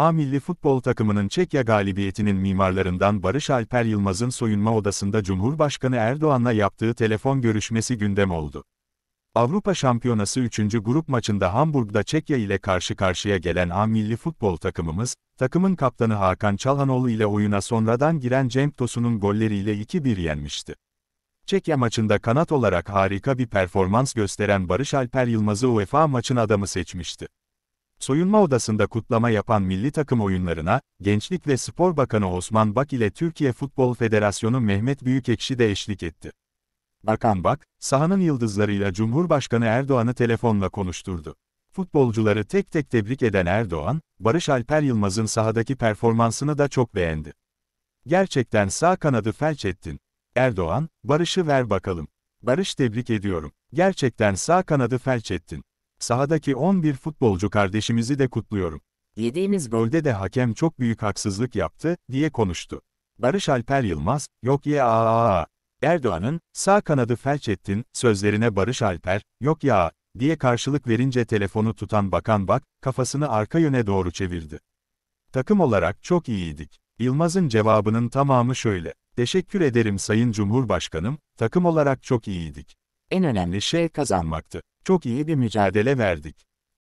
A milli futbol takımının Çekya galibiyetinin mimarlarından Barış Alper Yılmaz'ın soyunma odasında Cumhurbaşkanı Erdoğan'la yaptığı telefon görüşmesi gündem oldu. Avrupa Şampiyonası 3. grup maçında Hamburg'da Çekya ile karşı karşıya gelen A milli futbol takımımız, takımın kaptanı Hakan Çalhanoğlu ile oyuna sonradan giren Cenk Tosun'un golleriyle 2-1 yenmişti. Çekya maçında kanat olarak harika bir performans gösteren Barış Alper Yılmaz'ı UEFA maçın adamı seçmişti. Soyunma odasında kutlama yapan milli takım oyunlarına, Gençlik ve Spor Bakanı Osman Bak ile Türkiye Futbol Federasyonu Mehmet Büyükekşi de eşlik etti. Bakan Bak, sahanın yıldızlarıyla Cumhurbaşkanı Erdoğan'ı telefonla konuşturdu. Futbolcuları tek tek tebrik eden Erdoğan, Barış Alper Yılmaz'ın sahadaki performansını da çok beğendi. Gerçekten sağ kanadı felç ettin. Erdoğan, Barış'ı ver bakalım. Barış tebrik ediyorum. Gerçekten sağ kanadı felç ettin. Sahadaki 11 futbolcu kardeşimizi de kutluyorum. Yediğimiz golde de hakem çok büyük haksızlık yaptı, diye konuştu. Barış Alper Yılmaz, yok ya aa. Erdoğan'ın, sağ kanadı felç ettin, sözlerine Barış Alper, yok ya, diye karşılık verince telefonu tutan bakan bak, kafasını arka yöne doğru çevirdi. Takım olarak çok iyiydik. Yılmaz'ın cevabının tamamı şöyle. Teşekkür ederim Sayın Cumhurbaşkanım, takım olarak çok iyiydik. En önemli şey kazanmaktı. Çok iyi bir mücadele verdik.